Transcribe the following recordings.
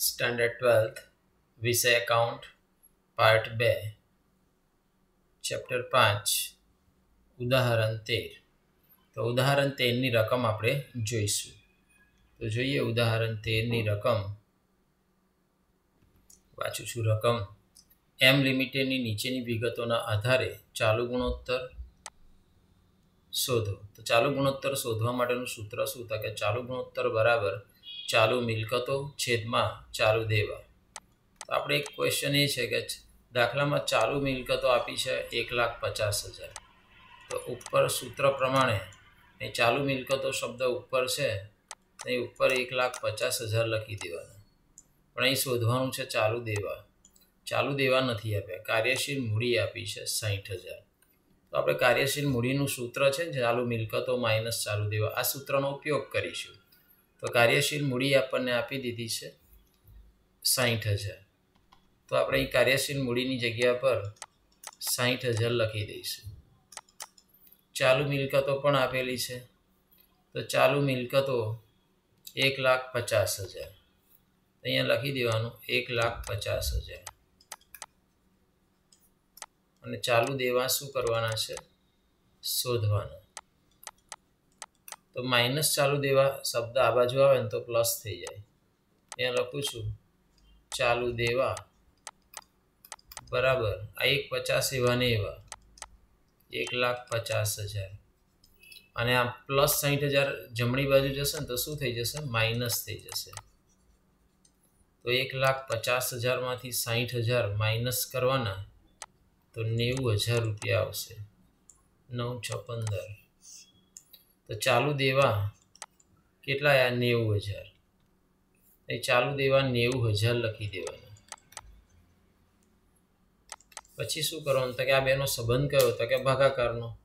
Standard twelfth, વિષય account, part બે, chapter પાંચ, ઉદાહરણ તેર. તો ઉદાહરણ તેરની રકમ આપણે જોઈશું. તો જોઈએ ઉદાહરણ તેરની રકમ. વાંચું છું રકમ. એમ લિમિટેડની નીચેની વિગતોના આધારે ચાલુ ગુણોત્તર શોધો. તો ચાલુ ગુણોત્તર શોધવા માટેનું સૂત્ર શું? થાય કે ચાલુ ગુણોત્તર બરાબર ચાલુ મિલકતો છેદમાં ચાલુ દેવા. તો આપણે એક ક્વેશ્ચન એ છે કે દાખલામાં ચાલુ મિલકતો આપી છે એક લાખ પચાસ હજાર. તો ઉપર સૂત્ર પ્રમાણે એ ચાલુ મિલકતો શબ્દ ઉપર છે એ ઉપર એક લાખ પચાસ હજાર લખી દેવાના. પણ અહીં શોધવાનું છે ચાલુ દેવા. ચાલુ દેવા નથી આપ્યા. કાર્યશીલ મૂડી આપી છે સાહીઠ હજાર. તો આપણે કાર્યશીલ મૂડીનું સૂત્ર છે ચાલુ મિલકતો માઇનસ ચાલુ દેવા. આ સૂત્રનો ઉપયોગ કરીશું. તો કાર્યશીલ મૂડી આપણને આપી દીધી છે સાહીઠ હજાર. તો આપણે અહીં કાર્યશીલ મૂડીની જગ્યા પર સાહીઠ હજાર લખી દઈશું. ચાલુ મિલકતો પણ આપેલી છે. તો ચાલુ મિલકતો એક લાખ પચાસ હજાર. અહીંયા લખી દેવાનું એક લાખ પચાસ હજાર. અને ચાલુ દેવા શું કરવાના છે? શોધવાના. તો માઇનસ ચાલુ દેવા શબ્દ આ બાજુ આવે ને તો પ્લસ થઈ જાય. ત્યાં લખું છું, ચાલુ દેવા, બરાબર, આ એક પચાસ એવા ને એવા, એક લાખ પચાસ હજાર. અને આ પ્લસ સાહીઠ હજાર જમણી બાજુ જશે ને તો શું થઈ જશે? માઇનસ થઈ જશે. તો એક લાખ પચાસ હજારમાંથી સાહીઠ હજાર માઇનસ કરવાના, તો નેવું હજાર રૂપિયા આવશે. નવ છ પંદર તો ચાલુ દેવા કેટલા આયા નેવું હજાર? એ ચાલુ દેવા નેવું હજાર લખી દેવાના. પછી શું કરવાનું? તો કે આ બેનો સંબંધ કયો? તો કે ભાગાકારનો.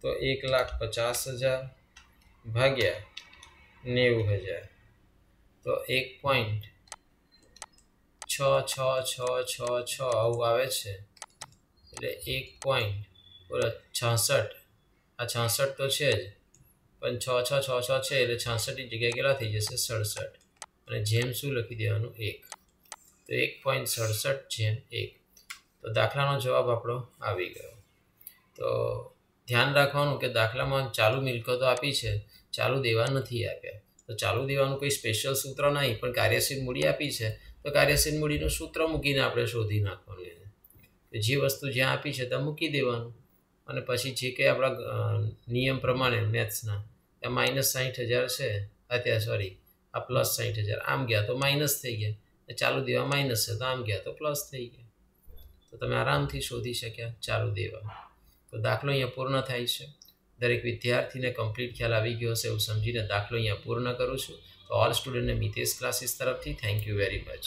તો એક લાખ પચાસ હજાર ભાગ્યા નેવું હજાર. તો એક પોઈન્ટ છ છ છ છ છ, આવું આવે છે. એટલે એક પોઈન્ટ છાસઠ. આ છાસઠ તો છે જ. પણ છ છ છ છ છે એટલે છાસઠની જગ્યાએ કેટલા થઈ જશે? સડસઠ. અને જેમ શું લખી દેવાનું? એક. તો એક પોઈન્ટ સડસઠ જેમ એક. તો દાખલાનો જવાબ આપણો આવી ગયો. તો ધ્યાન રાખવાનું કે દાખલામાં ચાલુ મિલકતો આપી છે, ચાલુ દેવા નથી આપ્યા. તો ચાલુ દેવાનું કોઈ સ્પેશિયલ સૂત્ર નહીં, પણ કાર્યશીલ મૂડી આપી છે, તો કાર્યશીલ મૂડીનું સૂત્ર મૂકીને આપણે શોધી નાખવાનું એને. જે વસ્તુ જ્યાં આપી છે ત્યાં મૂકી દેવાનું. અને પછી જે કંઈ આપણા નિયમ પ્રમાણે મેથ્સના ત્યાં માઇનસ સાહીઠ હજાર છે. અત્યારે સોરી આ પ્લસ સાહીઠ હજાર. આમ ગયા તો માઇનસ થઈ ગયા. ચાલુ દેવા માઇનસ છે તો આમ ગયા તો પ્લસ થઈ ગયા. તો તમે આરામથી શોધી શક્યા ચાલુ દેવા. તો દાખલો અહીંયા પૂર્ણ થાય છે. દરેક વિદ્યાર્થીને કમ્પ્લીટ ખ્યાલ આવી ગયો હશે એવું સમજીને દાખલો અહીંયા પૂર્ણ કરું છું. તો ઓલ સ્ટુડન્ટને મિતેશ ક્લાસીસ તરફથી થેન્ક યુ વેરી મચ